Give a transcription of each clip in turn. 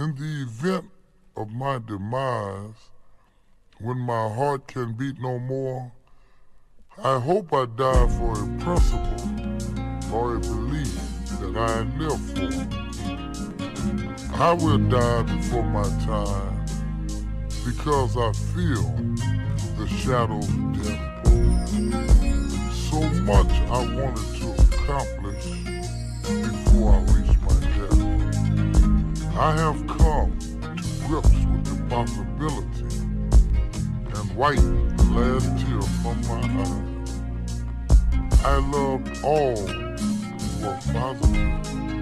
In the event of my demise, when my heart can beat no more, I hope I die for a principle or a belief that I live for. I will die before my time because I feel the shadow of death. So much I wanted to accomplish before I. I have come to grips with the possibility and wipe the last tear from my eye. I loved all who were positive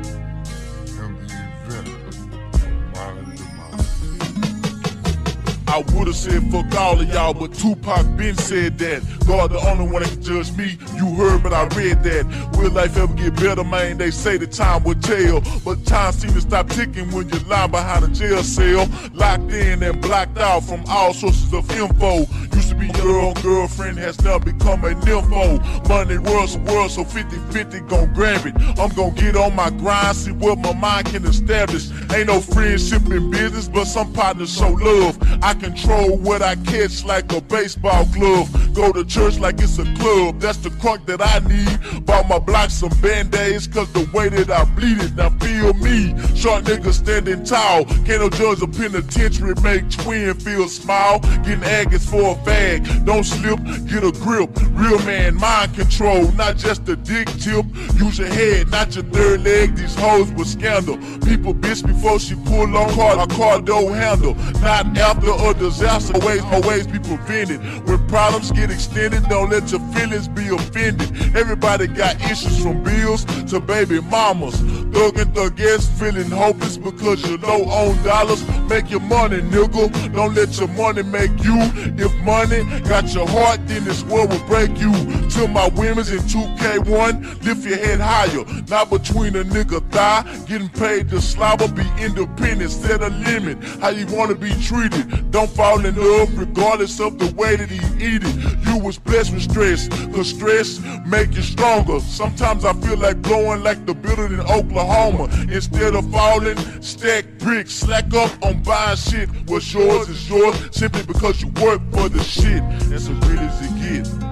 I would've said fuck all of y'all, but Tupac been said that. God the only one that can judge me. You heard, but I read that. Will life ever get better, man? They say the time will tell, but time seems to stop ticking when you're lying behind a jail cell, locked in and blocked out from all sources of info. Used to be your own girlfriend, has now become a nympho. Money world's a world, so 50-50 gon' grab it. I'm gon' get on my grind, see what my mind can establish. Ain't no friendship in business, but some partners show love. I control what I catch like a baseball glove. Go to church like it's a club, that's the crunk that I need. Bought my block some band-aids, cause the way that I bleed it, now feel me. Short nigga standing tall, can't no judge a penitentiary make twin feel small. Getting aggies for a bag, don't slip, get a grip. Real man, mind control, not just a dick tip. Use your head, not your third leg, these hoes with scandal. People bitch before she pull on car, a car door handle. Not after a disaster, always, always be prevented. When problems get extended, don't let your feelings be offended. Everybody got issues from bills to baby mamas. Thug and thuggess feeling hopeless because you low on dollars. Make your money, nigga. Don't let your money make you. If money got your heart, then this world will break you. To my women's in 2K1, lift your head higher. Not between a nigga thigh. Getting paid to slobber, be independent, set a limit. How you wanna be treated. Don't fall in love regardless of the way that he eat it. You was blessed with stress, cause stress make you stronger. Sometimes I feel like blowing like the building in Oklahoma. Instead of falling, stack bricks, slack up on buying shit. What's yours is yours simply because you work for the shit. That's as real as it gets.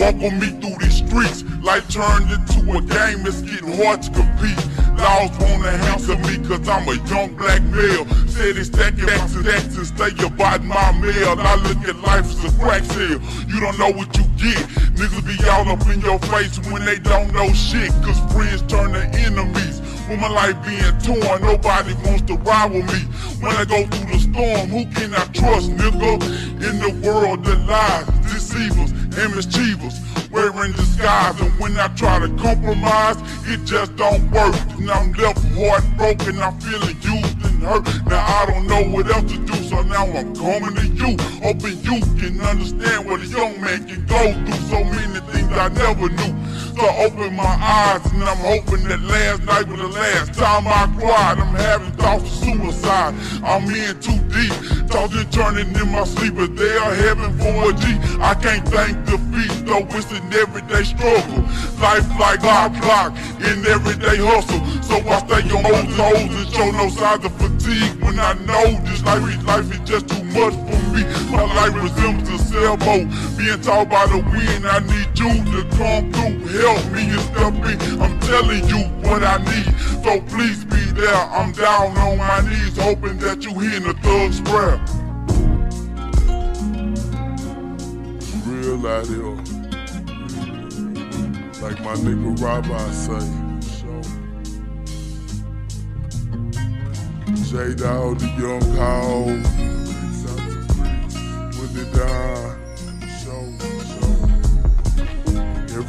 With me through these streets. Life turned into a game, it's getting hard to compete. Laws wanna answer me cause I'm a young black male. Steady stacking back to stacks and stay about my mail. I look at life as a crack sale. You don't know what you get. Niggas be all up in your face when they don't know shit. Cause friends turn to enemies. With my life being torn, nobody wants to ride with me. When I go through the storm, who can I trust, nigga? In the world that lies, deceivers and mischievers. Wearing disguise, and when I try to compromise, it just don't work. And I'm left heartbroken, I'm feeling used and hurt. Now I don't know what else to do, so now I'm coming to you. Hoping you can understand what a young man can go through. So many things I never knew. So open my eyes, and I'm hoping that last night was the last time I cried. I'm having thoughts of suicide. I'm in too deep. Thoughts are turning in my sleep, but they are heaven for a G. I can't thank defeat, though it's an everyday struggle. Life like hot block in everyday hustle. So I stay on my toes and show no signs of fatigue. When I know this life, life is just too much for me. My life resembles a sailboat being taught by the wind. I need you to come through, help me and step in. I'm telling you what I need, so please be there. I'm down on my knees, hoping that you hear the thug's prayer. Real out here. Like my nigga Rabbi say. J Dog, the young cow. They die, show, show.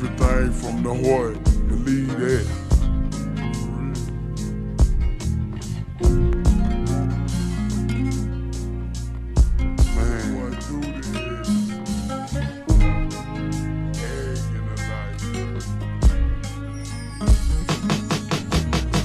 Everything from the heart. Believe that.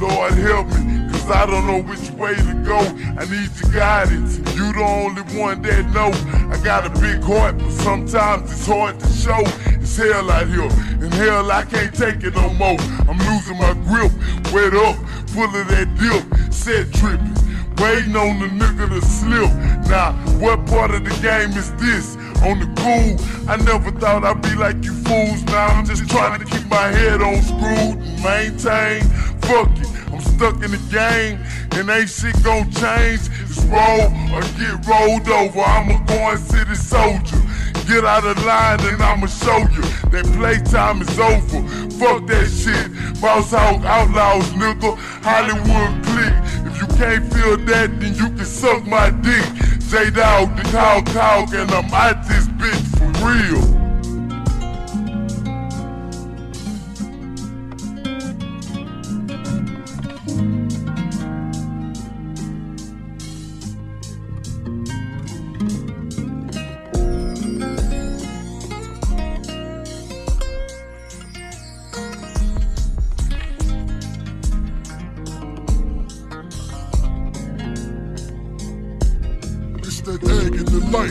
Lord help me, cause I don't know which way to go. I need your guidance, you the only one that know. I got a big heart, but sometimes it's hard to show. Hell out here, and hell I can't take it no more. I'm losing my grip, wet up, full of that dip, set tripping. Waiting on the nigga to slip. Now, what part of the game is this? On the cool, I never thought I'd be like you fools. Now I'm just trying to keep my head on screwed and maintain. Fuck it, I'm stuck in the game and ain't shit gon' change. It's roll or get rolled over. I'm a going city soldier. Get out of line and I'ma show you that playtime is over. Fuck that shit. Boss Hogg Outlawz, nigga. Hollywood clique. If you can't feel that, then you can suck my dick. J Dog, the cow cow, and I'm out this bitch for real. That egg in the light.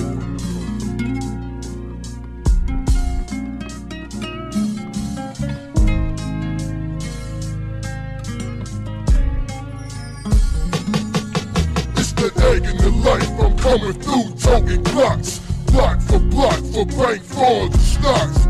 It's the egg in the life. I'm coming through, toting blocks. Block for block for bank frauds and stocks.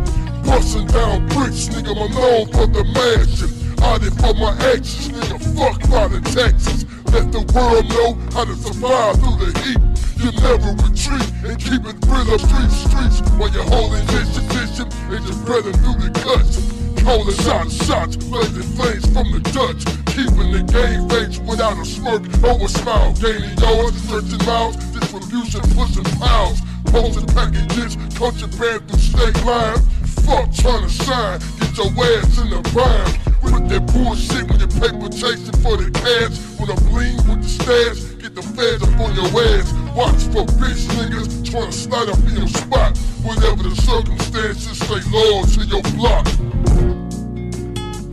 Busting down bricks, nigga, I'm known for the mansion. Out it for my actions, nigga, fuck out of Texas. Let the world know how to survive through the heat. You never retreat and keep it real up street streets while you're holding this tradition and just spreading through the guts. Calling shots, shots, blazing flames from the Dutch. Keeping the game face without a smirk or a smile. Gaining yards, stretching miles, distribution pushing pounds. Posting packages, contraband through state line. Fuck trying to shine, get your ass in the bind. With that bullshit when your paper chasing for the cash. When I bling with the stash, get the feds up on your ass. Watch for bitch niggas trying to slide up in your spot. Whatever the circumstances, stay loyal to your block.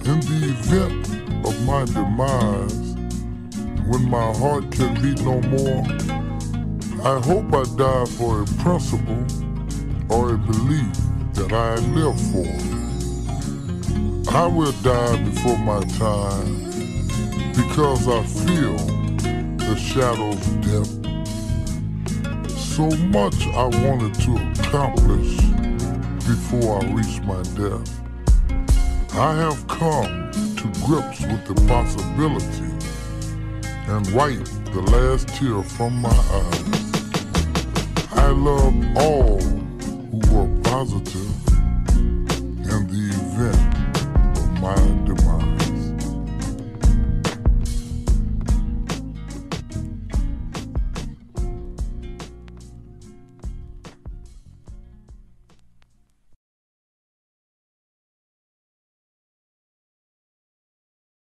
In the event of my demise, when my heart can beat no more, I hope I die for a principle or a belief that I live for. I will die before my time because I feel the shadow's depth. So much I wanted to accomplish before I reach my death. I have come to grips with the possibility and wipe the last tear from my eyes. I love all who were positive in the event of my